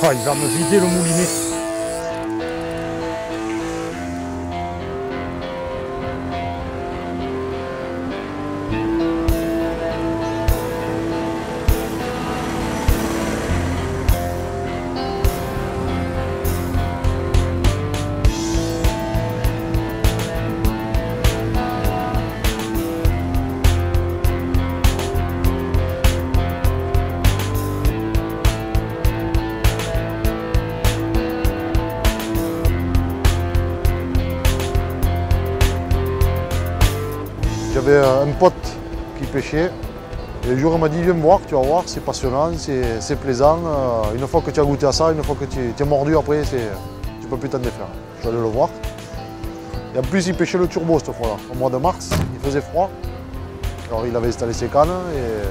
Ah, il va me vider le moulinet. M'a dit Viens me voir, tu vas voir, c'est passionnant, c'est plaisant. Euh, Une fois que tu as goûté à ça, une fois que tu es mordu, après, tu ne peux plus t'en défaire. Je suis allé le voir. Et en plus, il pêchait le turbo cette fois-là. Au mois de mars, il faisait froid. Alors, il avait installé ses cannes et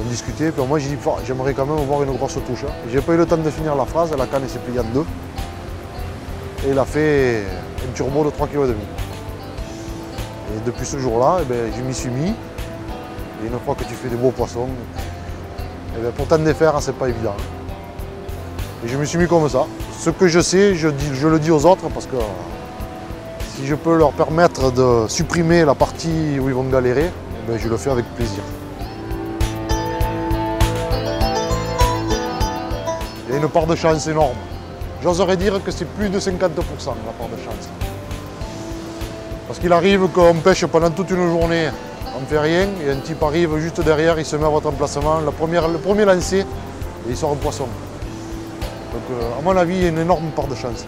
on discutait. Puis moi, j'ai dit J'aimerais quand même voir une grosse touche. J'ai pas eu le temps de finir la phrase, la canne s'est pliée en deux. Et il a fait un turbo de 3,5 kg. Et depuis ce jour-là, eh ben, je m'y suis mis. Et une fois que tu fais des beaux poissons, eh ben, pour t'en défaire, c'est pas évident. Et je me suis mis comme ça. Ce que je sais, je, le dis aux autres parce que si je peux leur permettre de supprimer la partie où ils vont galérer, eh ben, je le fais avec plaisir. Il y a une part de chance énorme. J'oserais dire que c'est plus de 50% la part de chance. Parce qu'il arrive qu'on pêche pendant toute une journée, on ne fait rien, et un type arrive juste derrière, il se met à votre emplacement, le premier lancé, et il sort un poisson. Donc euh, à mon avis, il y a une énorme part de chance.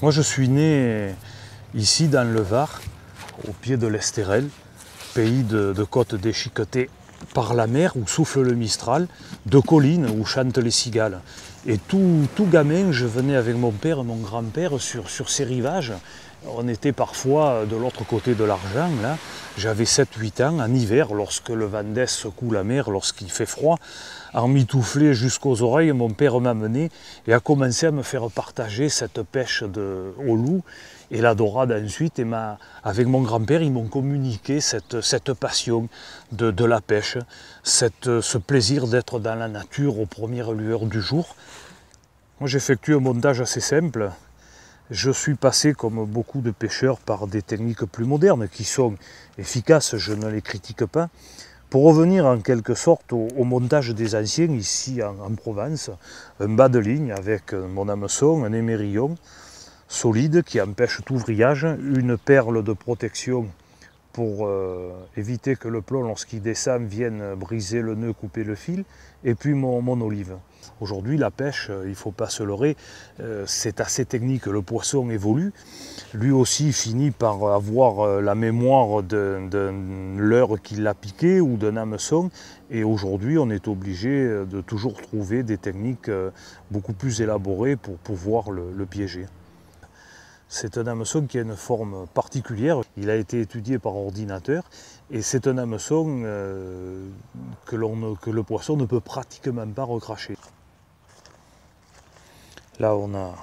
Moi, je suis né ici dans le Var, au pied de l'Estérel, pays de, de côtes déchiquetées par la mer où souffle le Mistral, de collines où chantent les cigales. Et tout, gamin, je venais avec mon père et mon grand-père sur, sur ces rivages. On était parfois de l'autre côté de l'Argent, là. J'avais 7-8 ans, en hiver, lorsque le vent d'Est secoue la mer, lorsqu'il fait froid. En mitouflé jusqu'aux oreilles, mon père m'a mené et a commencé à me faire partager cette pêche de, au loup et la dorade ensuite. Et m'a- avec mon grand-père, ils m'ont communiqué cette, cette passion de, de la pêche, cette, ce plaisir d'être dans la nature aux premières lueurs du jour. Moi, j'effectue un montage assez simple. Je suis passé, comme beaucoup de pêcheurs, par des techniques plus modernes qui sont efficaces, je ne les critique pas. Pour revenir en quelque sorte au, montage des anciens ici en, en Provence, un bas de ligne avec mon hameçon, un émerillon solide qui empêche tout vrillage, une perle de protection pour euh, éviter que le plomb, lorsqu'il descend, vienne briser le nœud, couper le fil, et puis mon, olive. Aujourd'hui, la pêche, euh, il ne faut pas se leurrer, euh, c'est assez technique. Le poisson évolue. Lui aussi finit par avoir la mémoire de, l'heure qu'il l'a piqué ou d'un hameçon. Et aujourd'hui, on est obligé de toujours trouver des techniques beaucoup plus élaborées pour pouvoir le piéger. C'est un hameçon qui a une forme particulière. Il a été étudié par ordinateur et c'est un hameçon euh, que, le poisson ne peut pratiquement pas recracher. Là, on a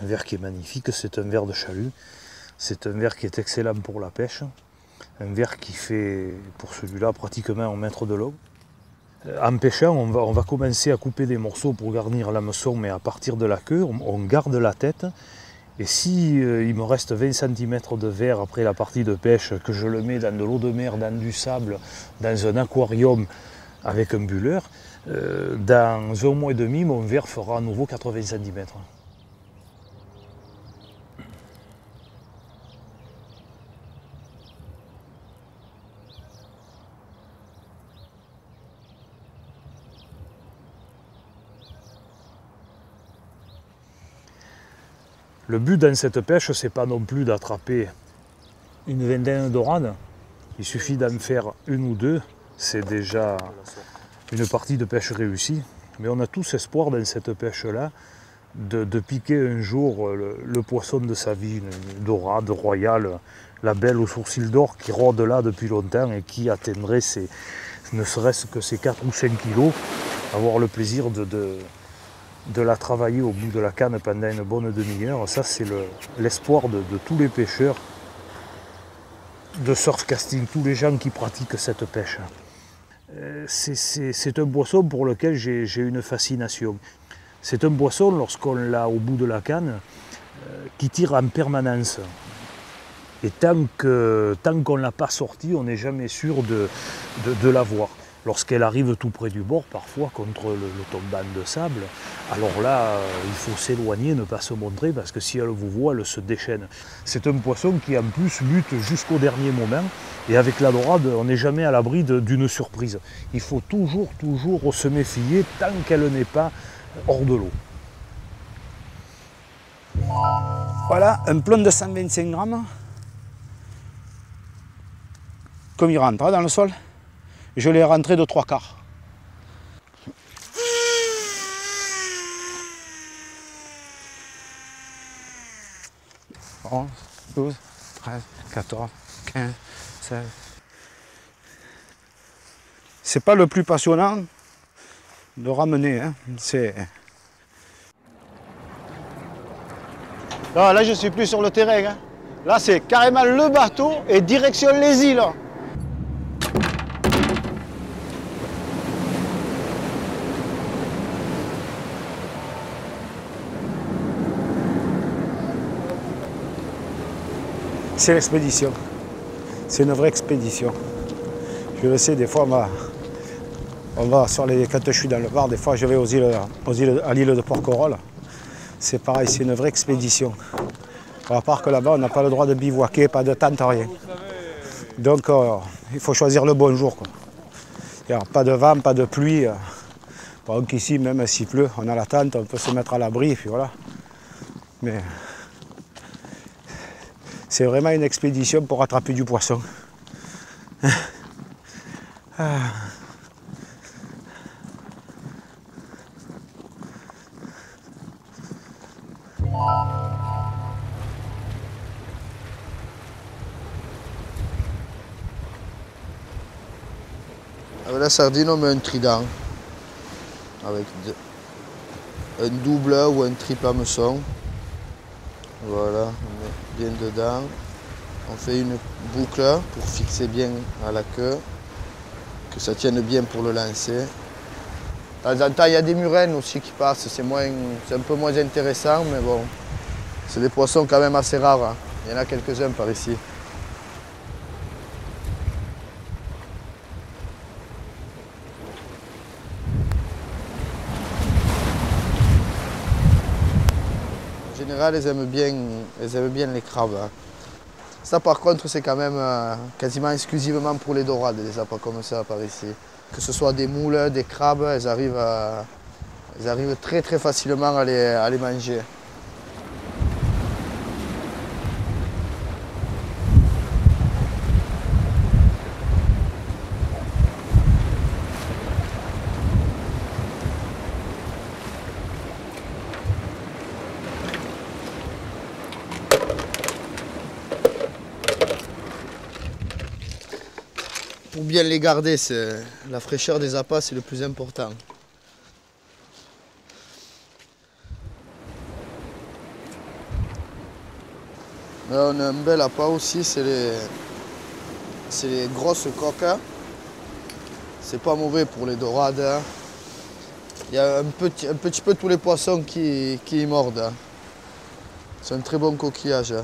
un verre qui est magnifique, c'est un verre de chalut. C'est un verre qui est excellent pour la pêche. Un verre qui fait, pour celui-là, pratiquement un mètre de long. Euh, En pêchant, on va, commencer à couper des morceaux pour garnir l'hameçon, mais à partir de la queue, on garde la tête. Et si euh, il me reste 20 cm de verre après la partie de pêche, que je le mets dans de l'eau de mer, dans du sable, dans un aquarium avec un bulleur, euh, dans un mois et demi, mon verre fera à nouveau 80 cm. Le but dans cette pêche, c'est pas non plus d'attraper une vingtaine de dorades. Il suffit d'en faire une ou deux, c'est déjà une partie de pêche réussie. Mais on a tous espoir dans cette pêche-là de, piquer un jour le, poisson de sa vie, une dorade royale, la belle aux sourcils d'or qui rôde là depuis longtemps et qui atteindrait ne serait-ce que ses 4 ou 5 kilos, avoir le plaisir de, de la travailler au bout de la canne pendant une bonne demi-heure. Ça, c'est l'espoir de, tous les pêcheurs de surf casting, tous les gens qui pratiquent cette pêche. Euh, C'est un boisson pour lequel j'ai une fascination. C'est un boisson, lorsqu'on l'a au bout de la canne, euh, qui tire en permanence. Et tant qu'on tant ne l'a pas sorti, on n'est jamais sûr de, de l'avoir. Lorsqu'elle arrive tout près du bord, parfois contre le, tombant de sable, alors là, euh, il faut s'éloigner, ne pas se montrer, parce que si elle vous voit, elle se déchaîne. C'est un poisson qui en plus lutte jusqu'au dernier moment, et avec la dorade, on n'est jamais à l'abri d'une surprise. Il faut toujours, toujours se méfier tant qu'elle n'est pas hors de l'eau. Voilà, un plomb de 125 grammes. Comme il rentre hein, dans le sol, je l'ai rentré de trois quarts. 11, 12, 13, 14, 15, 16. C'est pas le plus passionnant de ramener, hein. c'est Non, là, je suis plus sur le terrain. hein. Là, c'est carrément le bateau et direction les îles. C'est l'expédition. C'est une vraie expédition. Je le sais, des fois, on va, sur les, quand je suis dans le bar, des fois, je vais aux à l'île de Porquerolles. C'est pareil, c'est une vraie expédition. À part que là-bas, on n'a pas le droit de bivouaquer, pas de tente, rien. Donc, euh, il faut choisir le bon jour. quoi. Il y a pas de vent, pas de pluie. euh. Ici, même s'il pleut, on a la tente, on peut se mettre à l'abri, puis voilà. Mais c'est vraiment une expédition pour attraper du poisson. Avec la sardine, on met un trident. Avec un double ou un triple hameçon. Voilà, dedans. On fait une boucle pour fixer bien à la queue. Que ça tienne bien pour le lancer. De temps en temps, il y a des murènes aussi qui passent. C'est un peu moins intéressant, mais bon. C'est des poissons quand même assez rares. hein. Il y en a quelques-uns par ici. En général, elles aiment bien, elles aiment bien les crabes. hein. Ça, par contre, c'est quand même euh, quasiment exclusivement pour les dorades, des appâts comme ça par ici. Que ce soit des moules, des crabes, elles arrivent, à- elles arrivent très très facilement à les, à les manger. C'est- la fraîcheur des appâts, c'est le plus important. On a un bel appât aussi, c'est les, les grosses coques. hein. C'est pas mauvais pour les dorades. hein. Il y a un petit, un petit peu tous les poissons qui, qui y mordent. hein. C'est un très bon coquillage.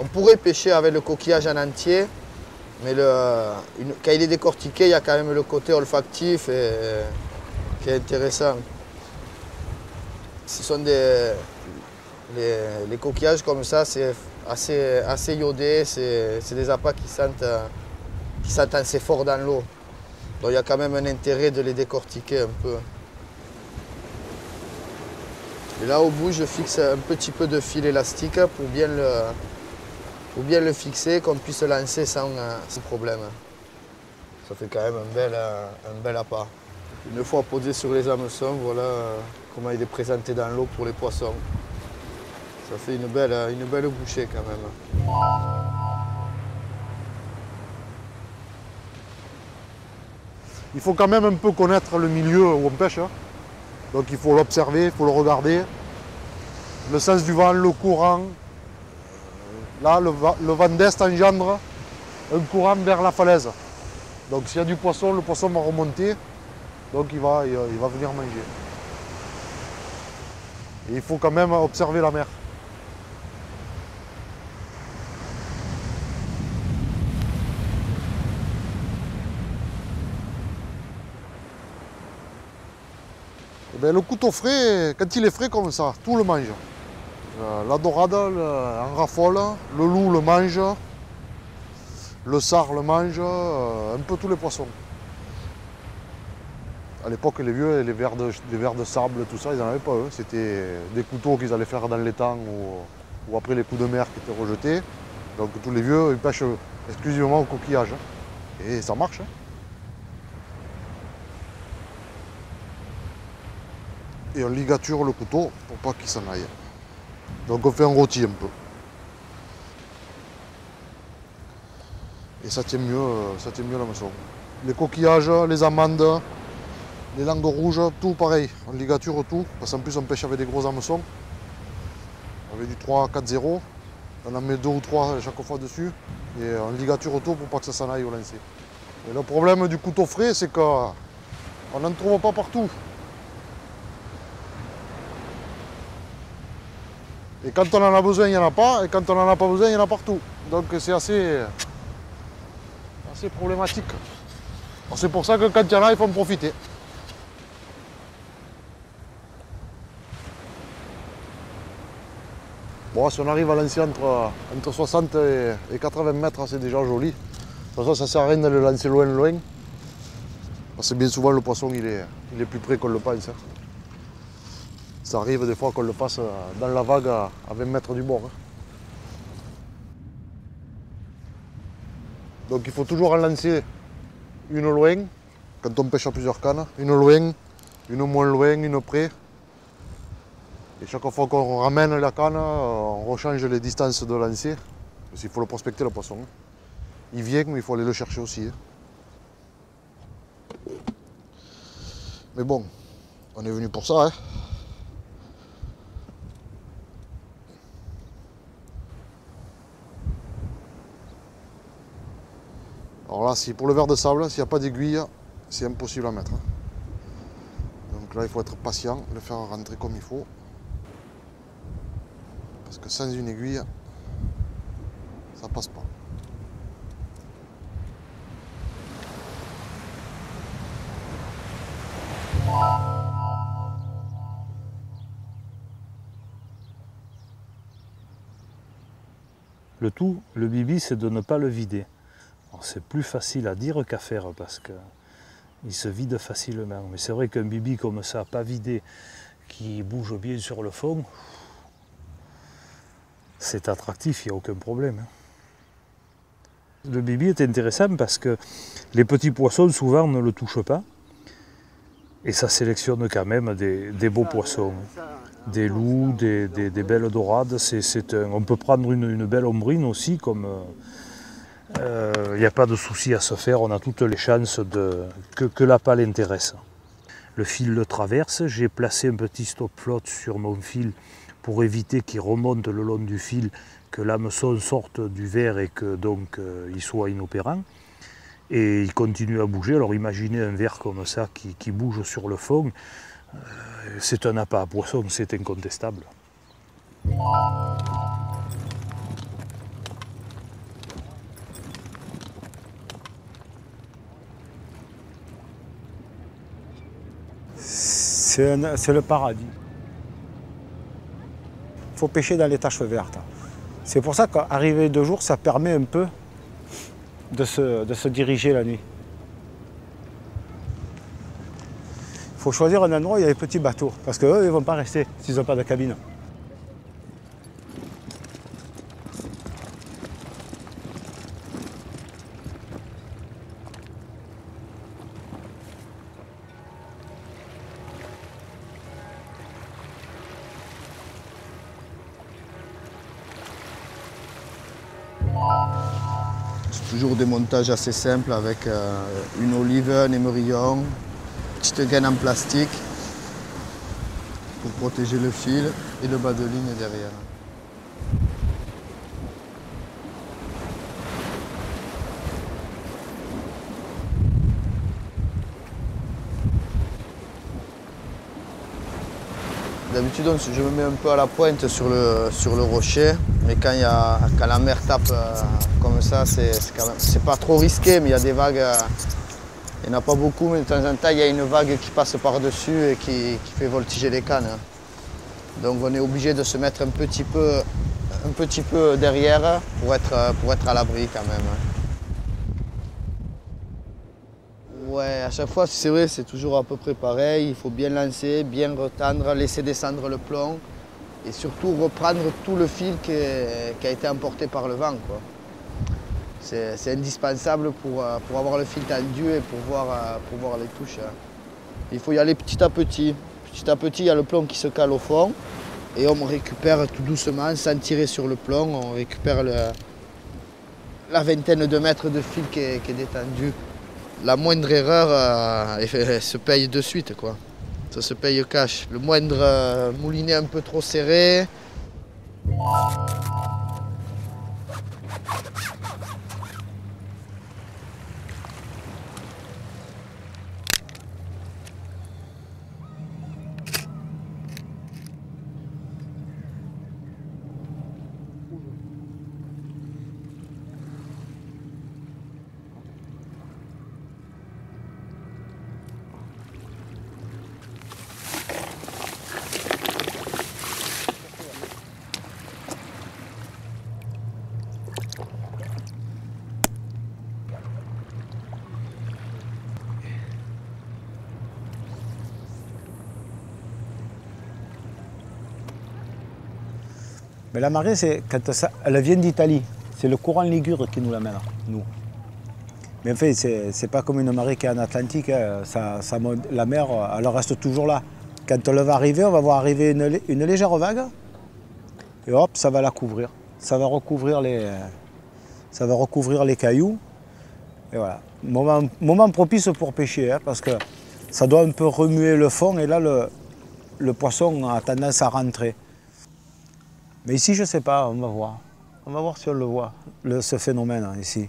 On pourrait pêcher avec le coquillage en entier, mais le- une- quand il est décortiqué, il y a quand même le côté olfactif et, qui est intéressant. Ce sont des, les, coquillages comme ça, c'est assez, assez iodé, c'est c'est des appâts qui sentent, euh, qui sentent assez fort dans l'eau. Donc il y a quand même un intérêt de les décortiquer un peu. Et là au bout, je fixe un petit peu de fil élastique pour bien le, pour bien le fixer, qu'on puisse le lancer sans, euh, sans problème. Ça fait quand même un bel, euh, un bel appât. Une fois posé sur les hameçons, voilà euh, comment il est présenté dans l'eau pour les poissons. Ça fait une belle, une belle bouchée quand même. il faut quand même un peu connaître le milieu où on pêche. hein. Donc il faut l'observer, il faut le regarder. Le sens du vent, le courant. Là, le, vent d'est engendre un courant vers la falaise. Donc s'il y a du poisson, le poisson va remonter. Donc il va, venir manger. Il faut quand même observer la mer. Eh ben, le couteau frais, quand il est frais comme ça, tout le mange. Euh, la dorade en raffole, le loup le mange, le sard le mange, euh, un peu tous les poissons. À l'époque, les vieux, les vers, de, les sable, tout ça, ils n'en avaient pas. eux. C'était des couteaux qu'ils allaient faire dans l'étang ou, ou après les coups de mer qui étaient rejetés. Donc tous les vieux, ils pêchent exclusivement au coquillage. Et ça marche. hein. Et on ligature le couteau pour pas qu'il s'en aille. Donc on fait un rôti un peu. Et ça tient mieux, euh, ça tient mieux la maçon. Les coquillages, les amandes, les langues rouges, tout pareil. On ligature tout, parce qu'en plus on pêche avec des gros hameçons. Avec du 3 4 0 On en met deux ou trois chaque fois dessus. Et on ligature tout pour pas que ça s'en aille au lancer. Et le problème du couteau frais, c'est qu'on n'en trouve pas partout. Et quand on en a besoin, il n'y en a pas. Et quand on n'en a pas besoin, il y en a partout. Donc c'est assez, assez problématique. C'est pour ça que quand il y en a, il faut en profiter. Bon, si on arrive à lancer entre, entre 60 et, et 80 mètres, c'est déjà joli. De toute façon, ça ne sert à rien de le lancer loin, loin. Parce que bien souvent, le poisson, il est, est plus près qu'on le pense. hein. Ça arrive des fois qu'on le passe euh, dans la vague à, à 20 mètres du bord. hein. Donc il faut toujours en lancer une loin, quand on pêche à plusieurs cannes, une loin, une moins loin, une près. Et chaque fois qu'on ramène la canne, euh, on rechange les distances de lancer. Parce qu'il faut le prospecter le poisson. hein. Il vient, mais il faut aller le chercher aussi. hein. Mais bon, on est venu pour ça. Alors là, si pour le verre de sable, s'il n'y a pas d'aiguille, c'est impossible à mettre. Donc là, il faut être patient, le faire rentrer comme il faut. Parce que sans une aiguille, ça passe pas. Le tout, le bibi, c'est de ne pas le vider. C'est plus facile à dire qu'à faire parce que il se vide facilement. Mais c'est vrai qu'un bibi comme ça, pas vidé, qui bouge bien sur le fond, c'est attractif, il n'y a aucun problème. hein. Le bibi est intéressant parce que les petits poissons souvent ne le touchent pas. Et ça sélectionne quand même des, beaux poissons. Des loups, des, belles dorades. On peut prendre une, une belle ombrine aussi, comme euh, il n'y a pas de souci à se faire, on a toutes les chances que, que la pale intéresse. Le fil le traverse, j'ai placé un petit stop flotte sur mon fil pour éviter qu'il remonte le long du fil, que l'hameçon sorte du verre et que donc euh, il soit inopérant. Et il continue à bouger. Alors imaginez un verre comme ça qui, qui bouge sur le fond. Euh, c'est un appât à poisson, c'est incontestable. C'est le paradis. Il faut pêcher dans les taches vertes. C'est pour ça qu'arriver de jour, ça permet un peu de se, de se diriger la nuit. Il faut choisir un endroit où il y a des petits bateaux, parce qu'eux, ils ne vont pas rester s'ils n'ont pas de cabine. Toujours des montages assez simples avec euh, une olive, un émerillon, petite gaine en plastique pour protéger le fil et le bas de ligne derrière. D'habitude, je me mets un peu à la pointe sur le, sur le rocher, mais quand, y a, quand la mer tape euh, comme ça, c'est pas trop risqué, mais il y a des vagues, euh, il n'y en a pas beaucoup, mais de temps en temps, il y a une vague qui passe par-dessus et qui, fait voltiger les cannes. Donc on est obligé de se mettre un petit peu, un petit peu derrière pour être, pour être à l'abri quand même. Ouais, à chaque fois, c'est vrai, c'est toujours à peu près pareil. Il faut bien lancer, bien retendre, laisser descendre le plomb et surtout reprendre tout le fil qui, a été emporté par le vent. C'est indispensable pour, euh, pour, avoir le fil tendu et pour voir, euh, pour voir les touches. Hein. Il faut y aller petit à petit. Petit à petit, il y a le plomb qui se cale au fond et on récupère tout doucement, sans tirer sur le plomb, on récupère la vingtaine de mètres de fil qui est, qui est détendu la moindre erreur euh, se paye de suite. Quoi. Ça se paye cash. Le moindre euh, moulinet un peu trop serré. Mais la marée, c'est quand elle vient d'Italie. C'est le courant Ligure qui nous l'amène, nous. Mais en fait, c'est pas comme une marée qui est en Atlantique. Hein. la mer, elle reste toujours là. Quand elle va arriver, on va voir arriver une, légère vague. Et hop, ça va la couvrir. Ça va recouvrir les, ça va recouvrir les cailloux. Et voilà. Moment, moment propice pour pêcher, hein, parce que ça doit un peu remuer le fond. Et là, le, le poisson a tendance à rentrer. Mais ici, je ne sais pas, on va voir. On va voir si on le voit, ce phénomène hein, ici.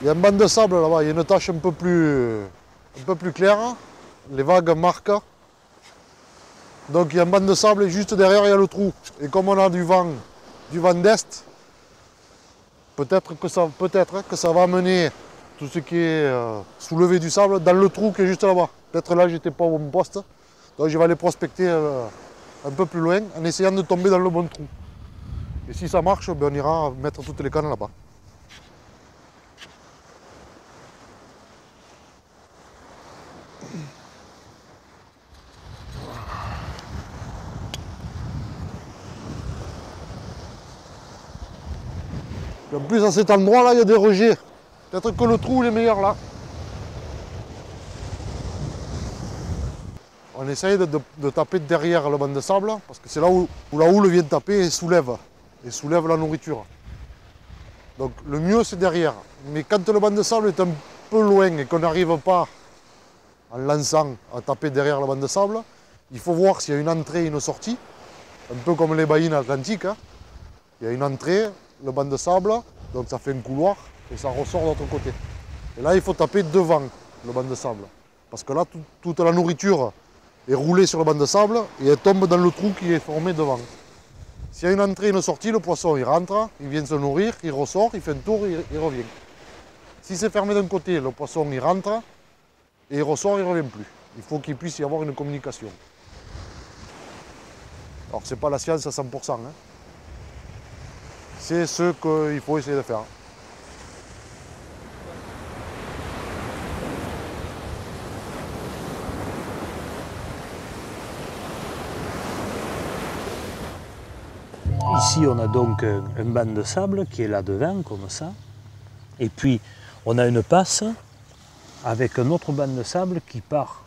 Il y a une bande de sable là-bas, il y a une tache un peu plus, un peu plus claire. Les vagues marquent. Donc il y a une bande de sable et juste derrière il y a le trou. Et comme on a du vent, du vent d'est, Peut-être que, ça, va amener tout ce qui est euh, soulevé du sable dans le trou qui est juste là-bas. Peut-être là, j'étais pas au bon poste. Donc je vais aller prospecter euh, un peu plus loin en essayant de tomber dans le bon trou. Et si ça marche, ben, on ira mettre toutes les cannes là-bas. En plus, à cet endroit-là, il y a des rejets. Peut-être que le trou est meilleur là. On essaye de, taper derrière le banc de sable, parce que c'est là où, la houle vient taper et soulève, et soulève la nourriture. Donc le mieux c'est derrière. Mais quand le banc de sable est un peu loin et qu'on n'arrive pas en lançant à taper derrière le banc de sable, il faut voir s'il y a une entrée et une sortie, un peu comme les baïnes atlantiques. Hein. Il y a une entrée, le banc de sable, donc ça fait un couloir et ça ressort de l'autre côté. Et là, il faut taper devant le banc de sable. Parce que là, toute la nourriture est roulée sur le banc de sable et elle tombe dans le trou qui est formé devant. S'il y a une entrée et une sortie, le poisson il rentre, il vient se nourrir, il ressort, il fait un tour, il, il revient. Si c'est fermé d'un côté, le poisson il rentre et il ressort, il ne revient plus. Il faut qu'il puisse y avoir une communication. Alors c'est pas la science à 100%. Hein c'est ce qu'il faut essayer de faire. Ici, on a donc un, banc de sable qui est là devant, comme ça. Et puis, on a une passe avec un autre banc de sable qui part,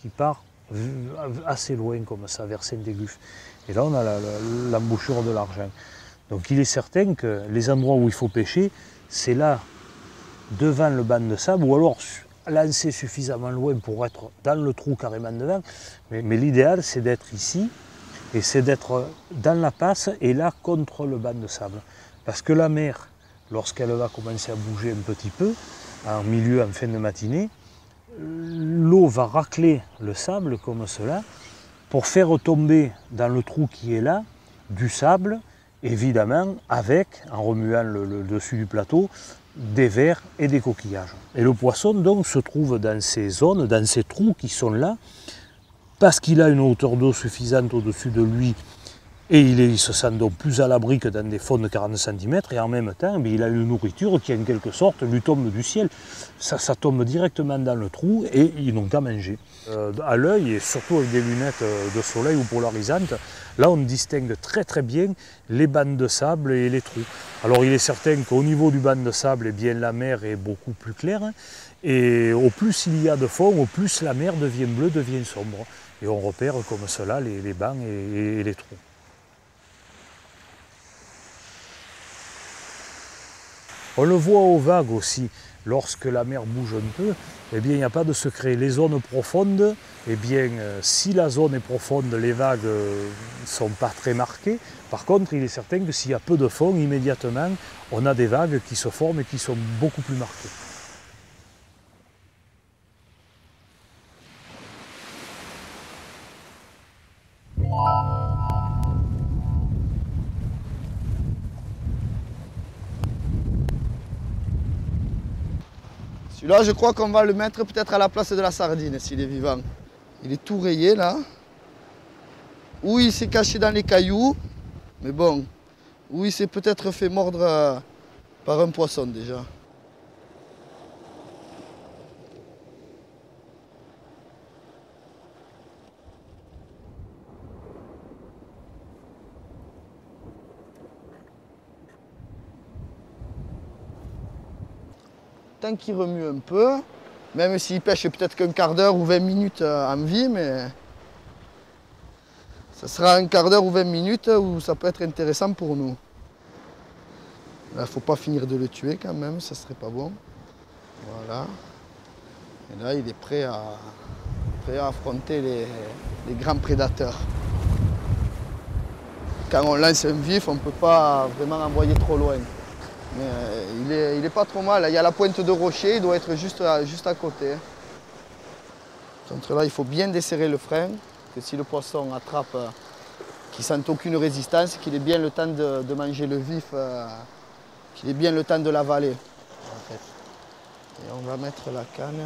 qui part assez loin comme ça, vers Saint-Égufe. Et là, on a l'embouchure de l'argent. Donc il est certain que les endroits où il faut pêcher, c'est là, devant le banc de sable, ou alors lancer suffisamment loin pour être dans le trou carrément devant. Mais, l'idéal, c'est d'être ici, et c'est d'être dans la passe, et là, contre le banc de sable. Parce que la mer, lorsqu'elle va commencer à bouger un petit peu, en milieu, en fin de matinée, l'eau va racler le sable comme cela pour faire tomber dans le trou qui est là du sable, évidemment avec, en remuant le, dessus du plateau, des vers et des coquillages. Et le poisson donc se trouve dans ces zones, dans ces trous qui sont là, parce qu'il a une hauteur d'eau suffisante au-dessus de lui et il, se sent donc plus à l'abri que dans des fonds de 40 cm, et en même temps, il a une nourriture qui, en quelque sorte, lui tombe du ciel. Ça, tombe directement dans le trou et ils n'ont qu'à manger. Euh, à l'œil, et surtout avec des lunettes euh, de soleil ou polarisantes, là on distingue très très bien les bandes de sable et les trous. Alors il est certain qu'au niveau du banc de sable, eh bien, la mer est beaucoup plus claire, et au plus il y a de fond, au plus la mer devient bleue, devient sombre. Et on repère comme cela les, bancs et les trous. On le voit aux vagues aussi, lorsque la mer bouge un peu, eh bien, il n'y a pas de secret. Les zones profondes, eh bien, euh, si la zone est profonde, les vagues ne euh, sont pas très marquées. Par contre, il est certain que s'il y a peu de fond, immédiatement, on a des vagues qui se forment et qui sont beaucoup plus marquées. Celui-là, je crois qu'on va le mettre peut-être à la place de la sardine s'il est vivant. Il est tout rayé là. Ou il s'est caché dans les cailloux. Mais bon, ou il s'est peut-être fait mordre euh, par un poisson déjà. Tant qu'il remue un peu, même s'il pêche peut-être qu'un quart d'heure ou 20 minutes euh, en vie, mais ça sera un quart d'heure ou 20 minutes où ça peut être intéressant pour nous. Il ne faut pas finir de le tuer quand même, ça serait pas bon. Voilà. Et là, il est prêt à, prêt à affronter les, les grands prédateurs. Quand on lance un vif, on ne peut pas vraiment envoyer trop loin. Mais euh, il, est, pas trop mal. Il y a la pointe de rocher, il doit être juste à, juste à côté. Donc là, il faut bien desserrer le frein, que si le poisson attrape, euh, qu'il ne sente aucune résistance, qu'il ait bien le temps de, manger le vif, euh, qu'il ait bien le temps de l'avaler. Et on va mettre la canne.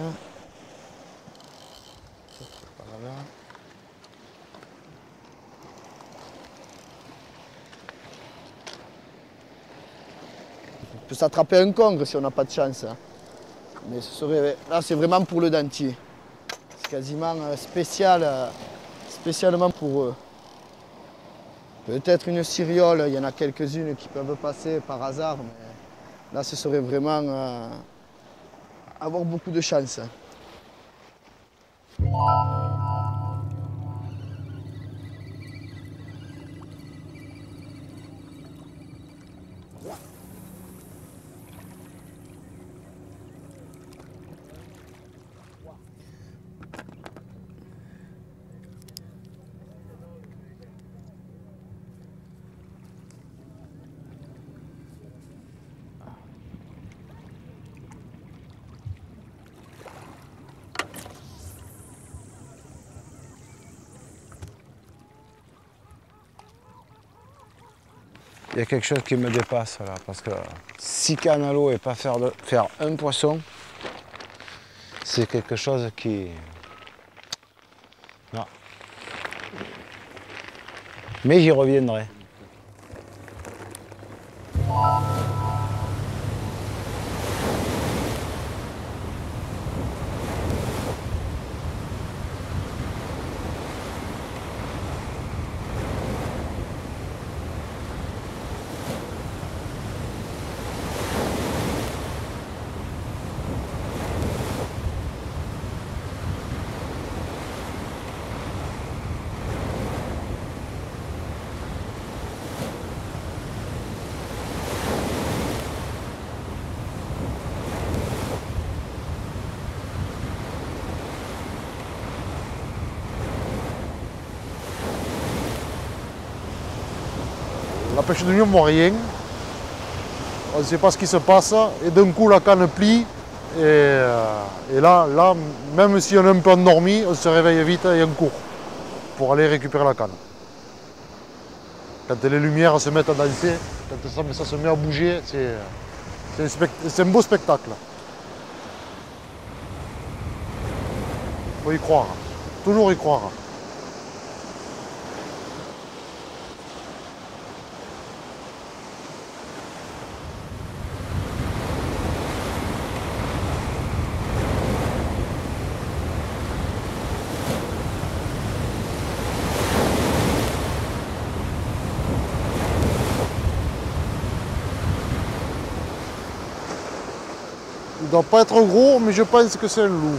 S'attraper un congre si on n'a pas de chance. Hein. Mais ce serait, là, c'est vraiment pour le dentier. C'est quasiment euh, spécial, euh, spécialement pour eux. Peut-être une syriole, il y en a quelques-unes qui peuvent passer par hasard, mais là, ce serait vraiment euh, avoir beaucoup de chance. Il y a quelque chose qui me dépasse là, parce que si canalo et pas faire, faire un poisson, c'est quelque chose qui. Non. Mais j'y reviendrai. La pêche de nuit, on voit rien. On ne sait pas ce qui se passe. Et d'un coup, la canne plie. Et, euh, là, là, même si on est un peu endormi, on se réveille vite et on court pour aller récupérer la canne. Quand les lumières se mettent à danser, quand ça, ça se met à bouger, c'est un, beau spectacle. Faut y croire. Toujours y croire. Doit pas être gros, mais je pense que c'est un loup.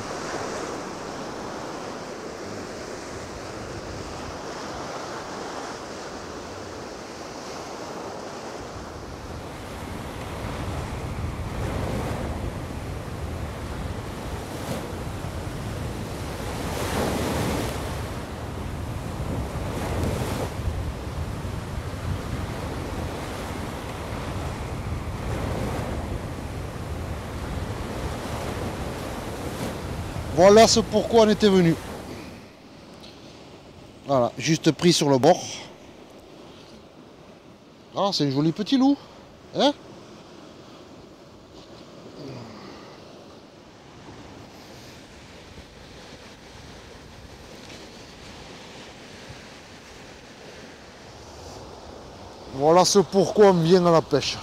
Voilà ce pourquoi on était venu. Voilà, juste pris sur le bord. Ah, c'est un joli petit loup. Hein? Voilà ce pourquoi on vient à la pêche.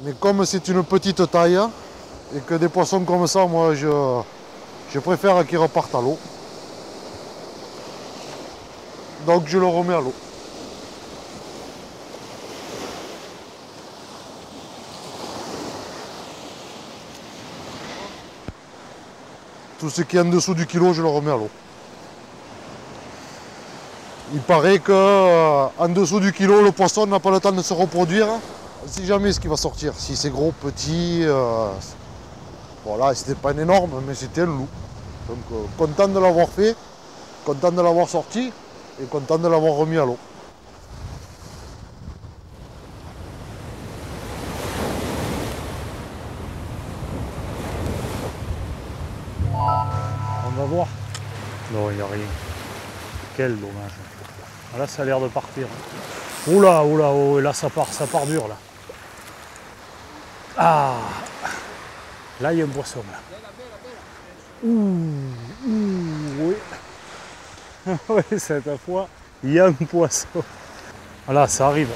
Mais comme c'est une petite taille et que des poissons comme ça, moi je, préfère qu'ils repartent à l'eau. Donc je le remets à l'eau. Tout ce qui est en dessous du kilo, je le remets à l'eau. Il paraît que euh, en dessous du kilo, le poisson n'a pas le temps de se reproduire. On ne sait jamais ce qui va sortir. Si c'est gros, petit. euh, voilà, c'était pas un énorme, mais c'était un loup. Donc euh, content de l'avoir fait, content de l'avoir sorti et content de l'avoir remis à l'eau. On va voir. Non, il n'y a rien. Quel dommage. Ah, Là, ça a l'air de partir. Oula, oula, oh, là, ça part, ça part dur, là. Ah Là, il y a un poisson, là. Ouh, ouh, oui. oui, cette fois, il y a un poisson. Voilà, ça arrive.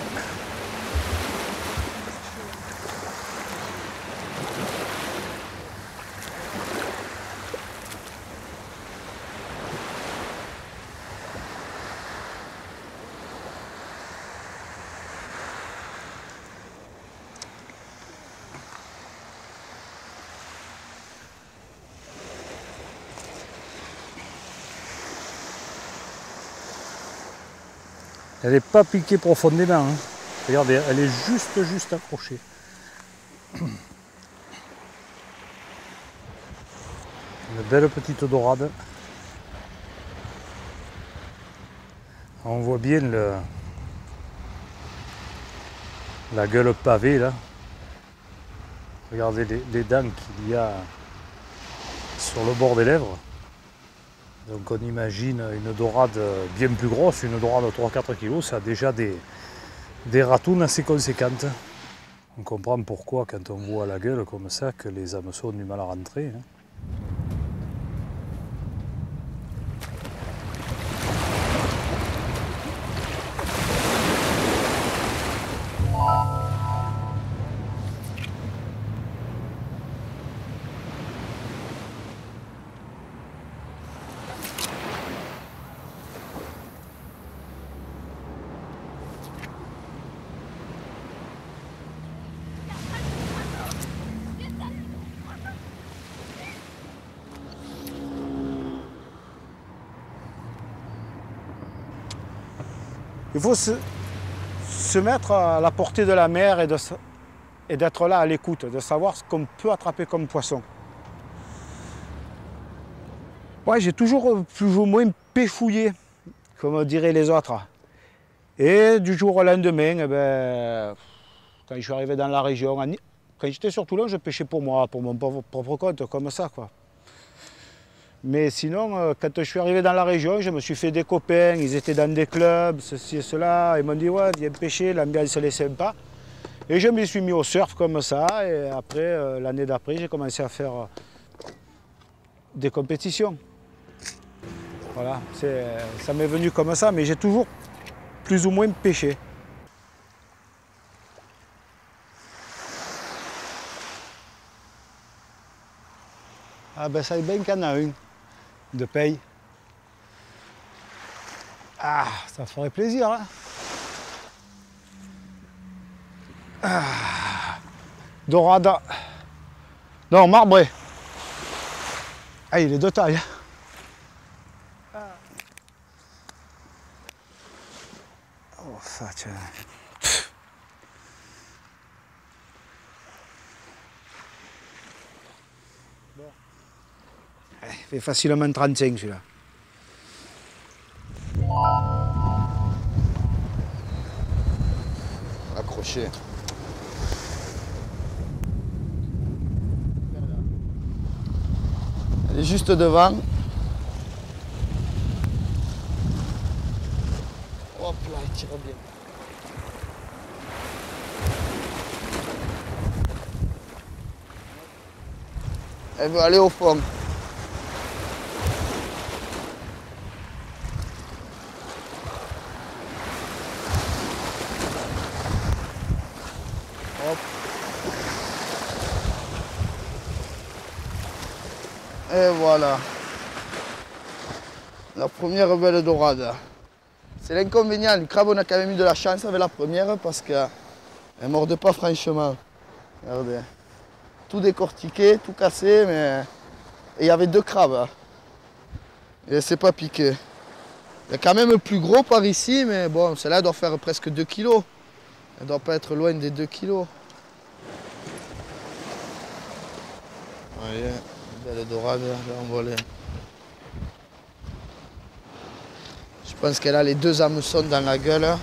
Elle n'est pas piquée profondément. hein. Regardez, elle est juste, juste accrochée. Une belle petite dorade. On voit bien le, la gueule pavée là. Regardez les, les dents qu'il y a sur le bord des lèvres. Donc on imagine une dorade bien plus grosse, une dorade de 3-4 kg, ça a déjà des, des ratounes assez conséquentes. On comprend pourquoi quand on voit la gueule comme ça que les hameçons ont du mal à rentrer. hein. Il faut se, mettre à la portée de la mer et d'être là à l'écoute, de savoir ce qu'on peut attraper comme poisson. Ouais, j'ai toujours plus ou moins péfouillé comme diraient les autres. Et du jour au lendemain, eh ben, quand je suis arrivé dans la région, quand j'étais sur Toulon, je pêchais pour moi, pour mon propre compte, comme ça. Quoi. Mais sinon, euh, quand je suis arrivé dans la région, je me suis fait des copains, ils étaient dans des clubs, ceci et cela. Ils m'ont dit, ouais, viens pêcher, l'ambiance elle est sympa. Et je me suis mis au surf comme ça. Et après, euh, l'année d'après, j'ai commencé à faire euh, des compétitions. Voilà, ça m'est venu comme ça, mais j'ai toujours plus ou moins pêché. Ah ben ça est bien qu'il y en a une de paye. Ah, ça ferait plaisir. Hein ah, dorada. Non, marbré. Ah, il est de taille. Oh, ça, tiens. Fait facilement 35 celui-là. Accroché. Elle est juste devant. Hop là, il tire bien. Elle veut aller au fond. Et voilà. La première belle dorade. C'est l'inconvénient. Le crabe, on a quand même eu de la chance avec la première parce qu'elle ne morde pas franchement. Regardez. Tout décortiqué, tout cassé, mais. il y avait deux crabes. Et s'est pas piqué. Il y a quand même plus gros par ici, mais bon, celle-là doit faire presque 2 kg. Elle doit pas être loin des 2 kg. Voyez. Belle dorade, envolée. Je pense qu'elle a les deux hameçons dans la gueule.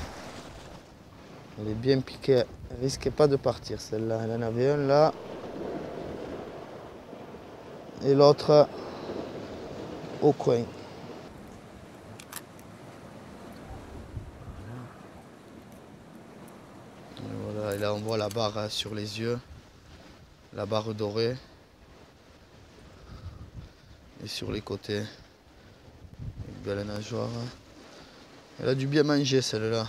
Elle est bien piquée. Elle risquait pas de partir celle-là. Elle en avait un là. Et l'autre au coin. voilà, et là on voit la barre sur les yeux. La barre dorée et sur les côtés. Une belle nageoire. Elle a dû bien manger celle-là.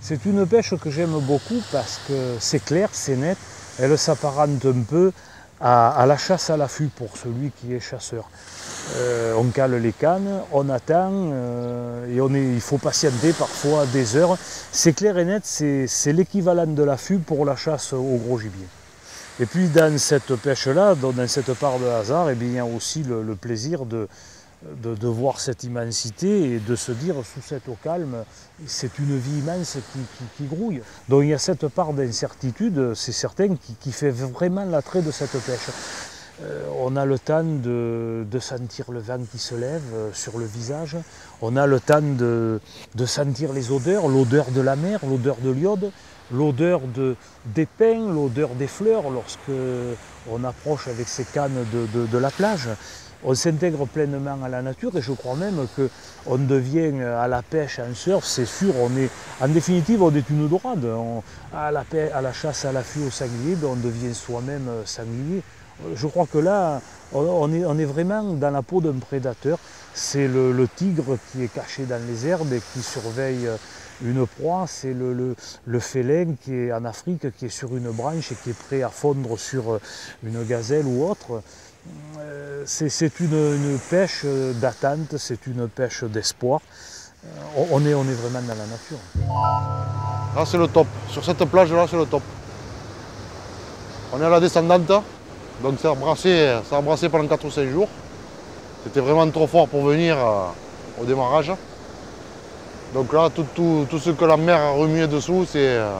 C'est une pêche que j'aime beaucoup parce que c'est clair, c'est net, elle s'apparente un peu à, la chasse à l'affût pour celui qui est chasseur. Euh, on cale les cannes, on attend euh, et il faut patienter parfois des heures. C'est clair et net, c'est l'équivalent de l'affût pour la chasse au gros gibier. Et puis dans cette pêche-là, dans cette part de hasard, eh bien, il y a aussi le, plaisir de, de, voir cette immensité et de se dire sous cette eau calme, c'est une vie immense qui, grouille. Donc il y a cette part d'incertitude, c'est certain, qui, fait vraiment l'attrait de cette pêche. Euh, on a le temps de, sentir le vent qui se lève euh, sur le visage, on a le temps de, sentir les odeurs, l'odeur de la mer, l'odeur de l'iode, l'odeur de, des pins, l'odeur des fleurs lorsque on approche avec ses cannes de, la plage. On s'intègre pleinement à la nature et je crois même qu'on devient à la pêche en surf, c'est sûr, on est, en définitive on est une dorade. à, la à la chasse à l'affût au sanglier, ben, on devient soi-même sanglier je crois que là, on est, vraiment dans la peau d'un prédateur. C'est le, tigre qui est caché dans les herbes et qui surveille une proie. C'est le, félin qui est en Afrique, qui est sur une branche et qui est prêt à fondre sur une gazelle ou autre. Euh, c'est une, pêche d'attente, c'est une pêche d'espoir. Euh, on est, on vraiment dans la nature. Là, c'est le top. Sur cette plage-là, c'est le top. On est à la descendante. Donc ça a brassé, ça a brassé pendant 4 ou 5 jours. C'était vraiment trop fort pour venir euh, au démarrage. Donc là, tout, ce que la mer a remué dessous, c'est euh,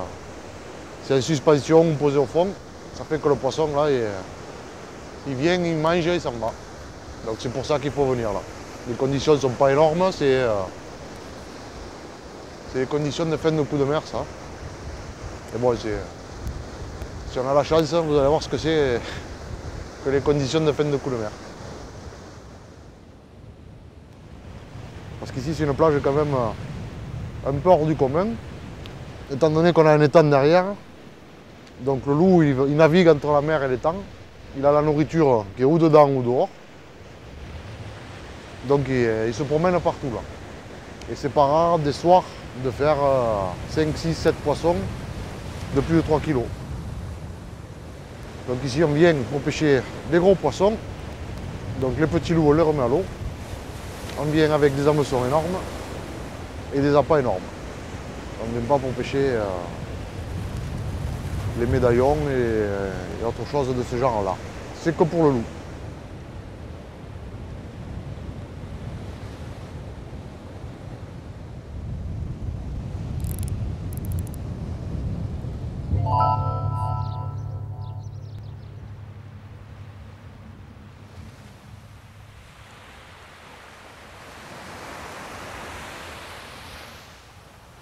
en suspension posé au fond. Ça fait que le poisson, là, il, il vient, il mange et il s'en va. Donc c'est pour ça qu'il faut venir là. Les conditions ne sont pas énormes, c'est euh, c'est les conditions de fin de coup de mer, ça. Et bon, si on a la chance, vous allez voir ce que c'est que les conditions de fin de coup de mer. Parce qu'ici, c'est une plage quand même euh, un peu hors du commun, étant donné qu'on a un étang derrière. Donc le loup, il, navigue entre la mer et l'étang. Il a la nourriture qui est ou dedans ou dehors. Donc il, il se promène partout là. Et c'est pas rare des soirs de faire 5, 6, 7 poissons de plus de 3 kilos. Donc ici on vient pour pêcher des gros poissons. Donc les petits loups on les remet à l'eau. On vient avec des hameçons énormes et des appâts énormes. On ne vient pas pour pêcher euh, les médaillons et, euh, et autre chose de ce genre-là. C'est que pour le loup.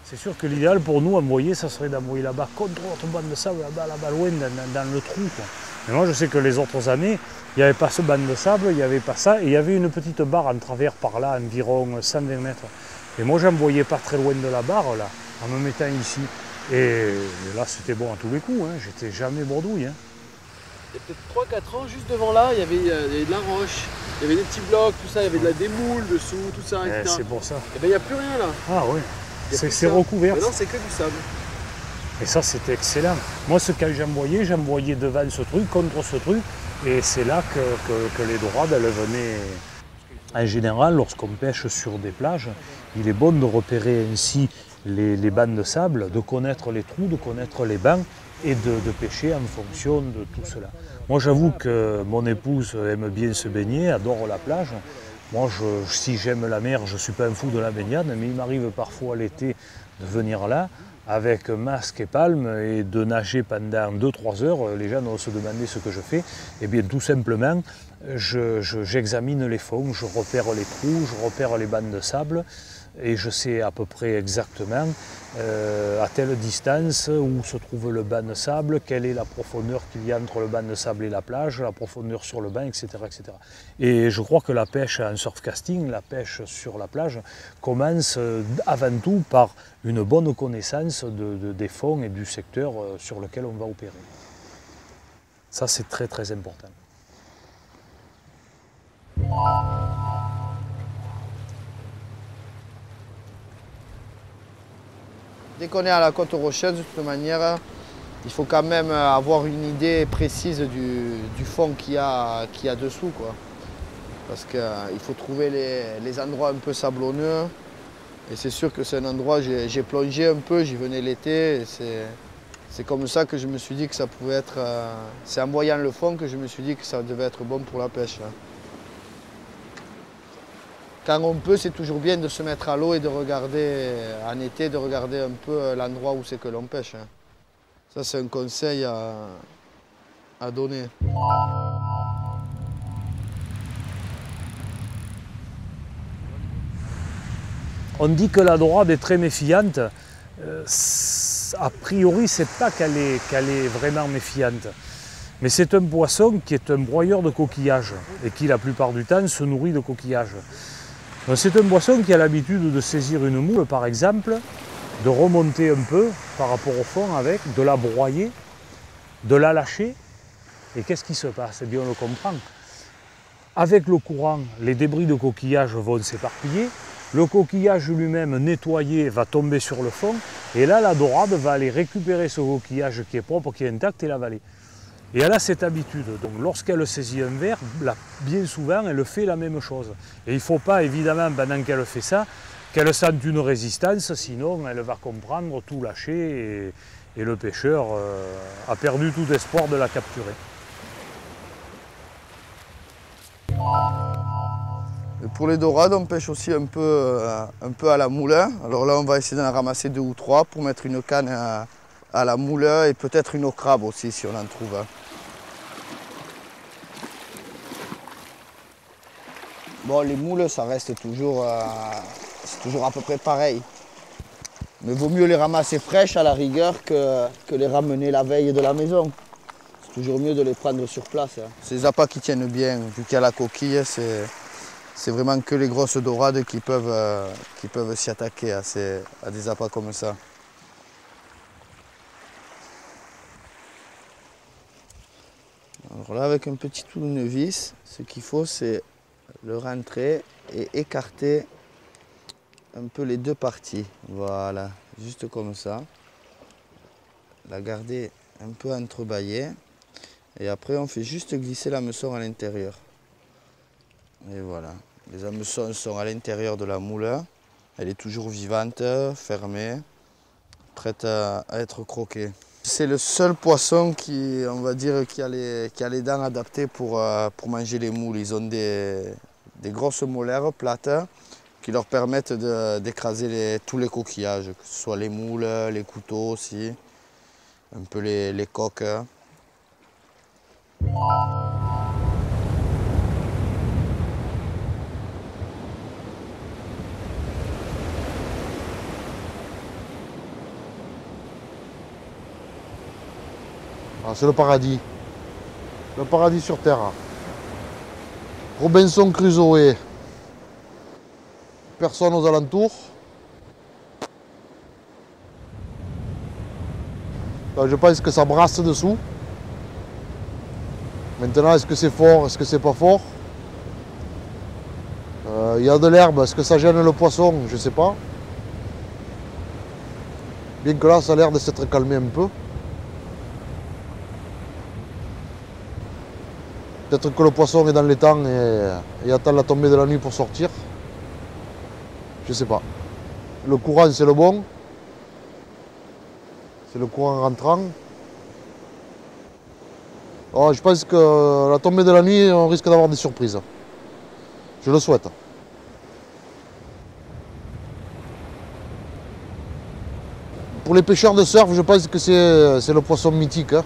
C'est sûr que l'idéal pour nous, envoyer, ça serait d'envoyer là-bas contre notre bande de sable, là-bas, là-bas loin, dans, le trou. quoi. Mais moi, je sais que les autres années, il n'y avait pas ce bande de sable, il n'y avait pas ça, et il y avait une petite barre en travers par là, environ 120 mètres. Et moi, j'envoyais pas très loin de la barre, là, en me mettant ici. Et là, c'était bon à tous les coups, hein. j'étais jamais bordouille. hein. Il y a peut-être 3-4 ans, juste devant là, il y, avait, euh, il y avait de la roche, il y avait des petits blocs, tout ça, il y avait de la démoule dessous, tout ça, Eh, c'est pour ça. Et ben il n'y a plus rien là. Ah oui, c'est recouvert. Maintenant c'est que du sable. Et ça, c'était excellent. Moi, ce que j'envoyais, j'envoyais devant ce truc, contre ce truc, et c'est là que, que- que les dorades, elles venaient. En général, lorsqu'on pêche sur des plages, il est bon de repérer ainsi les, les bancs de sable, de connaître les trous, de connaître les bancs et de, de pêcher en fonction de tout cela. Moi, j'avoue que mon épouse aime bien se baigner, adore la plage. Moi, si j'aime la mer, je ne suis pas un fou de la baignade, mais il m'arrive parfois l'été de venir là avec masque et palme et de nager pendant 2-3 heures. Les gens vont se demander ce que je fais. Eh bien, tout simplement, je- je- j'examine les fonds, je repère les trous, je repère les bandes de sable et je sais à peu près exactement euh, à telle distance où se trouve le banc de sable, quelle est la profondeur qu'il y a entre le banc de sable et la plage, la profondeur sur le banc, etc. etc. Et je crois que la pêche en surfcasting, la pêche sur la plage, commence euh, avant tout par une bonne connaissance de- de- des fonds et du secteur euh, sur lequel on va opérer. Ça, c'est très très important. Dès qu'on est à la côte rocheuse, de toute manière, il faut quand même avoir une idée précise du, fond qu'il y, a- dessous. Parce qu'il faut trouver les, endroits un peu sablonneux. Et c'est sûr que c'est un endroit, j'ai plongé un peu, j'y venais l'été. c'est comme ça que je me suis dit que ça pouvait être. euh, c'est en voyant le fond que je me suis dit que ça devait être bon pour la pêche. hein. Quand on peut, c'est toujours bien de se mettre à l'eau et de regarder, en été, de regarder un peu euh, l'endroit où c'est que l'on pêche. hein. Ça, c'est un conseil à, donner. On dit que la dorade est très méfiante. Euh, a priori, c'est pas qu'elle est vraiment méfiante. Mais c'est un poisson qui est un broyeur de coquillages et qui, la plupart du temps, se nourrit de coquillages. Donc, C'est un poisson qui a l'habitude de saisir une moule, par exemple, de remonter un peu par rapport au fond avec, de la broyer, de la lâcher. Et qu'est-ce qui se passe? Eh bien, on le comprend. Avec le courant, les débris de coquillage vont s'éparpiller. Le coquillage lui-même nettoyé va tomber sur le fond. Et là, la dorade va aller récupérer ce coquillage qui est propre, qui est intact et l'avaler. Et elle a cette habitude. Donc lorsqu'elle saisit un verre, bien souvent, elle fait la même chose. Et il ne faut pas, évidemment, pendant qu'elle fait ça, qu'elle sente une résistance, sinon elle va comprendre, tout lâcher, et, le pêcheur euh, a perdu tout espoir de la capturer. Pour les dorades, on pêche aussi un peu, euh, un peu à la moulin. Alors là, on va essayer d'en ramasser deux ou trois pour mettre une canne à, la moulin et peut-être une au crabe aussi si on en trouve. hein. Bon, les moules, ça reste toujours, euh, toujours à peu près pareil. Mais vaut mieux les ramasser fraîches à la rigueur que, les ramener la veille de la maison. C'est toujours mieux de les prendre sur place. hein. Ces appâts qui tiennent bien, vu qu'il y a la coquille, c'est, vraiment que les grosses dorades qui peuvent, euh, s'y attaquer à, ces- à des appâts comme ça. Alors là, avec un petit tournevis, ce qu'il faut, c'est le rentrer et écarter un peu les deux parties. Voilà, juste comme ça. La garder un peu entrebâillée. Et après, on fait juste glisser l'hameçon à l'intérieur. Et voilà. Les hameçons sont à l'intérieur de la moule. Elle est toujours vivante, fermée, prête à, à être croquée. C'est le seul poisson qui, on va dire, qui a les, dents adaptées pour, euh, pour manger les moules. Ils ont des, grosses molaires plates qui leur permettent d'écraser tous les coquillages, que ce soit les moules, les couteaux aussi, un peu les, les coques. Ah, c'est le paradis. Le paradis sur terre. Robinson Crusoe. Personne aux alentours. Là, je pense que ça brasse dessous. Maintenant, est-ce que c'est fort, est-ce que c'est pas fort? Euh, Il y a de l'herbe, est-ce que ça gêne le poisson? Je sais pas. Bien que là, ça a l'air de s'être calmé un peu. Peut-être que le poisson est dans les temps et, attend la tombée de la nuit pour sortir. Je sais pas. Le courant, c'est le bon. C'est le courant rentrant. Oh, je pense que la tombée de la nuit, on risque d'avoir des surprises. Je le souhaite. Pour les pêcheurs de surf, je pense que c'est c'est le poisson mythique. hein.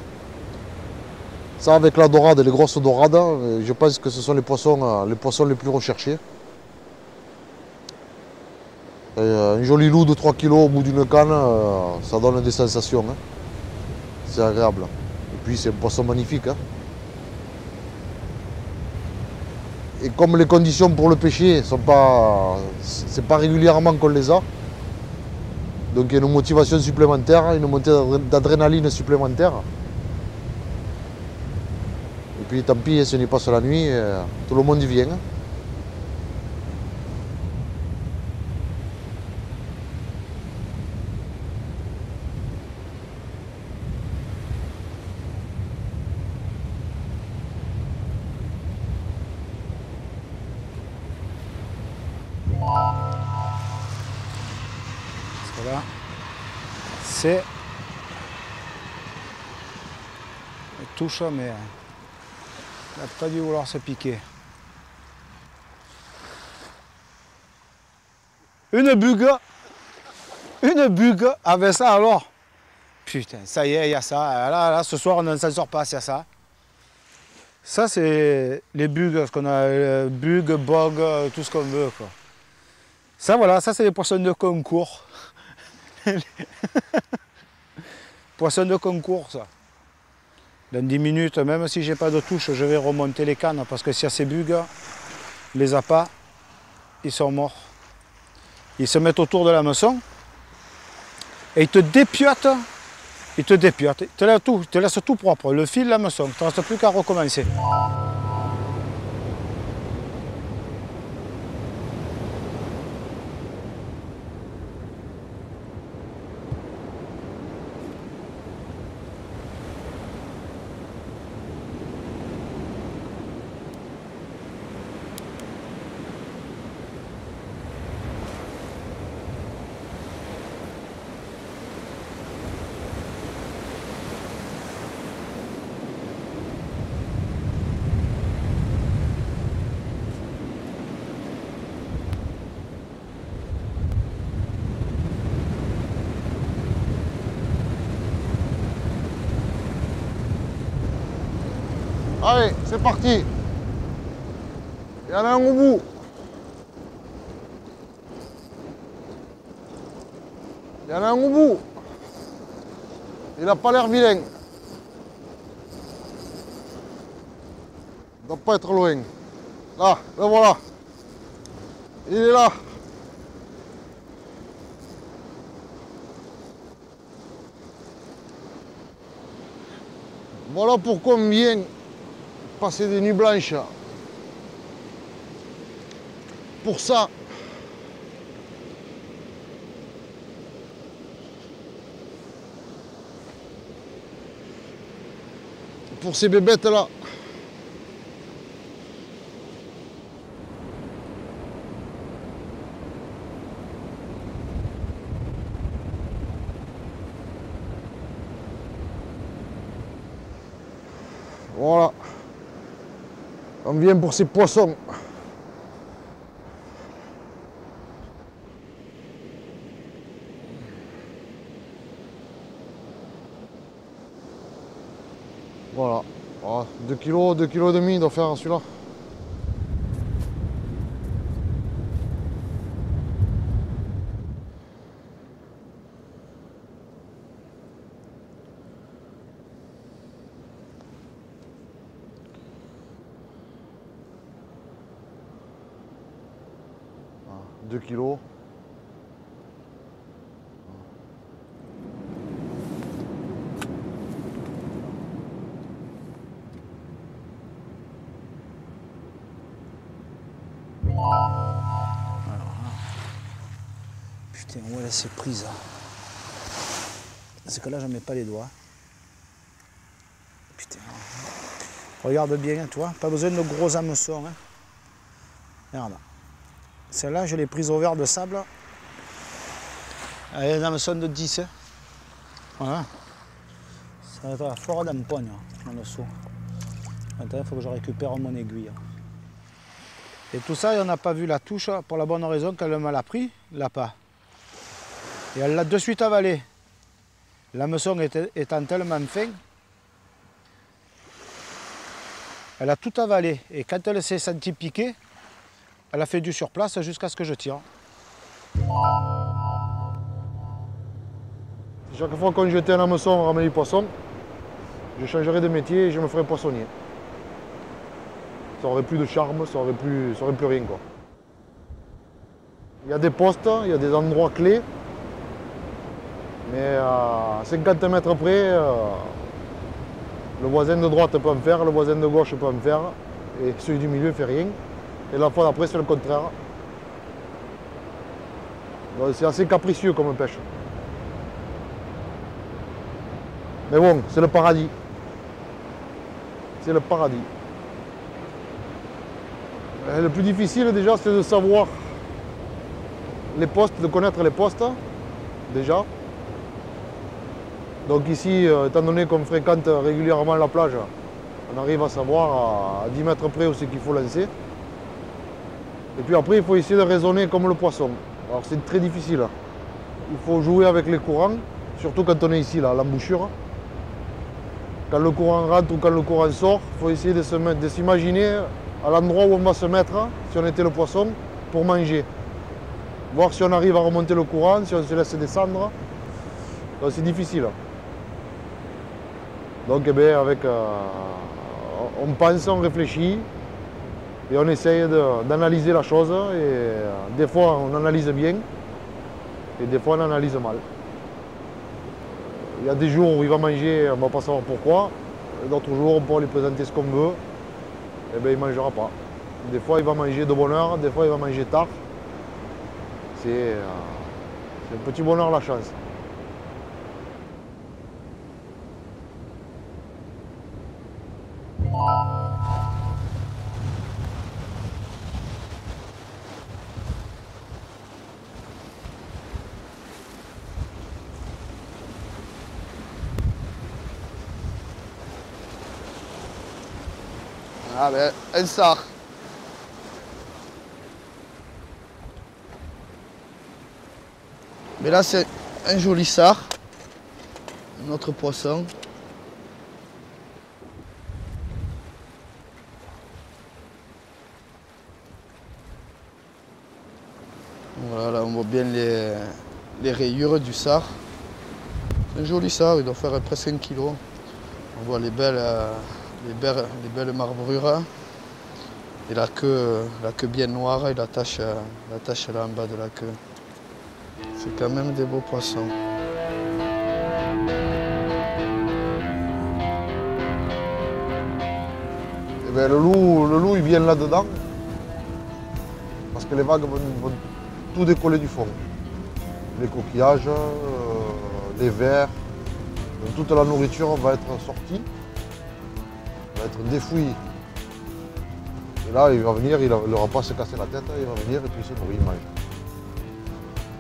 Ça avec la dorade, les grosses dorades, euh, je pense que ce sont les poissons, euh, les poissons les plus recherchés. Et, euh, un joli loup de 3 kg au bout d'une canne, ça donne des sensations. hein. C'est agréable. Et puis c'est un poisson magnifique. hein. Et comme les conditions pour le pêcher sont pas. C'est pas régulièrement qu'on les a. Donc il y a une motivation supplémentaire, une montée d'adré- d'adrénaline supplémentaire. Puis tant pis, si on y passe la nuit, euh, tout le monde y vient. hein. C'est. Touche, mais elle n'a pas dû vouloir se piquer. Une bugue Une bugue avec ça alors Putain, ça y est, il y a ça. Là, là, ce soir, on ne s'en sort pas, il y a ça. Ça, c'est les bugs, ce qu'on a, euh, bugs, tout ce qu'on veut. Ça, voilà, ça, c'est les poissons de concours. Poisson de concours, ça. Dans 10 minutes, même si j'ai pas de touche, je vais remonter les cannes parce que y a ces bugs, les appâts, ils sont morts. Ils se mettent autour de la maçon et ils te dépiotent. Ils te dépiotent. Ils te laissent tout, te laissent tout propre. Le fil, la maçon. Il ne te reste plus qu'à recommencer. Allez, c'est parti. Il y en a un au bout. Il y en a un au bout. Il n'a pas l'air vilain. Il ne doit pas être loin. Là, le voilà. Il est là. Voilà pourquoi on vient passer des nuits blanches. Pour ça. Pour ces bébêtes là. Voilà. Pour ces poissons. Voilà. 2 kg, 2 kg demi doit faire celui-là. Kilos. Putain, elle s'est prise. C'est que là, j'en mets pas les doigts. Putain. Regarde bien, toi. Pas besoin de gros hameçons. Hein. Regarde. Celle-là, je l'ai prise au verre de sable. Elle est un hameçon de 10. hein. Voilà. Ça va être la hein, dans le seau. Maintenant, il faut que je récupère mon aiguille. hein. Et tout ça, on n'a pas vu la touche pour la bonne raison qu'elle me l'a pris, l'a pas. Et elle l'a de suite avalé. L'hameçon étant tellement fin, elle a tout avalé. Et quand elle s'est sentie piquer, elle a fait du surplace jusqu'à ce que je tire. Chaque fois qu'on jetait un hameçon, on ramenait du poisson. Je changerais de métier et je me ferais poissonnier. Ça aurait plus de charme, ça aurait plus, ça aurait plus rien quoi. Il y a des postes, il y a des endroits clés. Mais à 50 mètres près, euh, le voisin de droite peut en faire, le voisin de gauche peut en faire, et celui du milieu ne fait rien. Et la fois d'après, c'est le contraire. C'est assez capricieux comme pêche. Mais bon, c'est le paradis. C'est le paradis. Euh, Le plus difficile déjà, c'est de savoir les postes, de connaître les postes, déjà. Donc ici, euh, étant donné qu'on fréquente régulièrement la plage, on arrive à savoir à 10 mètres près où c'est qu'il faut lancer. Et puis après, il faut essayer de raisonner comme le poisson. Alors c'est très difficile. Il faut jouer avec les courants, surtout quand on est ici, là, à l'embouchure. Quand le courant rentre ou quand le courant sort, il faut essayer de s'imaginer à l'endroit où on va se mettre, si on était le poisson, pour manger. Voir si on arrive à remonter le courant, si on se laisse descendre. C'est difficile. Donc eh ben, avec, euh, on pense, on réfléchit et on essaye d'analyser la chose. Et euh, des fois on analyse bien et des fois on analyse mal. Il y a des jours où il va manger, on ne va pas savoir pourquoi. D'autres jours, on pourra lui présenter ce qu'on veut. Et bien, il ne mangera pas. Des fois, il va manger de bonne heure, des fois, il va manger tard. C'est euh, c'est un petit bonheur, la chance. Ah ben, un sard. Mais là, c'est un joli sard. Un autre poisson. Voilà, là, on voit bien les, les rayures du sard. Un joli sard, il doit faire presque un kilo. On voit les belles, euh, les belles, les belles marbrures. Et la queue, la queue bien noire et la tache, la tache là en bas de la queue. C'est quand même des beaux poissons. Eh ben, le, loup, le loup, il vient là-dedans. Parce que les vagues vont, tout décoller du fond. Les coquillages, euh, les vers, toute la nourriture va être sortie, être défouillée. Et là, il va venir, il n'aura pas à se casser la tête, il va venir et puis il se nourrit, il mange.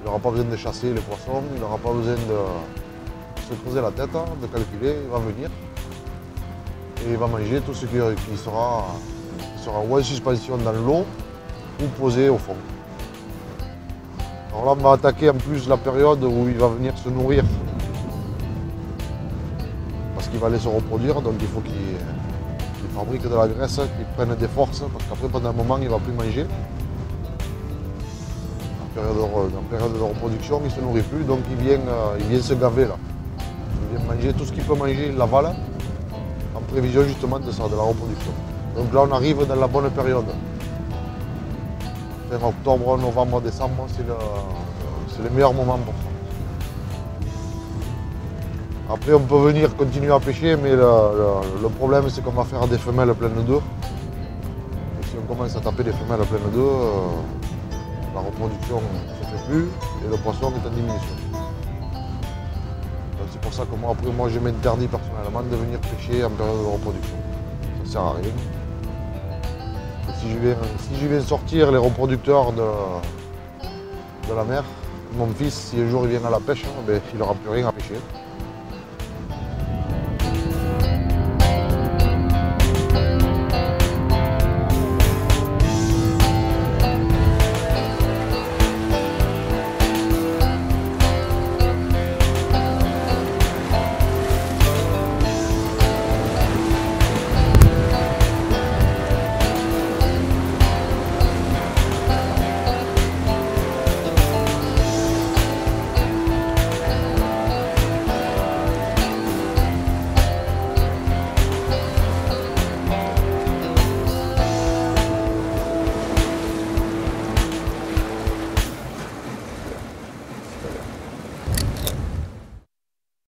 Il n'aura pas besoin de chasser les poissons, il n'aura pas besoin de se creuser la tête, hein, de calculer, il va venir. Et il va manger tout ce qui, qui sera, qui sera ou en suspension dans l'eau ou posé au fond. Alors là, on va attaquer en plus la période où il va venir se nourrir. Parce qu'il va aller se reproduire, donc il faut qu'il qu'il fabrique de la graisse, qu'il prenne des forces, parce qu'après, pendant un moment, il ne va plus manger. En période, de, période de reproduction, il ne se nourrit plus, donc il vient, euh, il vient se gaver là. Il vient manger tout ce qu'il peut manger, il l'avale, en prévision justement de ça, de la reproduction. Donc là, on arrive dans la bonne période. Fin octobre, novembre, décembre, c'est le, le meilleur moment pour ça. Après, on peut venir continuer à pêcher, mais le, le- problème, c'est qu'on va faire des femelles pleines. Et si on commence à taper des femelles pleines d'œufs, euh, la reproduction ne se fait plus et le poisson est en diminution. C'est pour ça que moi, après, moi, je m'interdis personnellement de venir pêcher en période de reproduction. Ça ne sert à rien. Si, je viens, si je sortir les reproducteurs de, de la mer, mon fils, si un jour il vient à la pêche, ben, il n'aura plus rien à pêcher.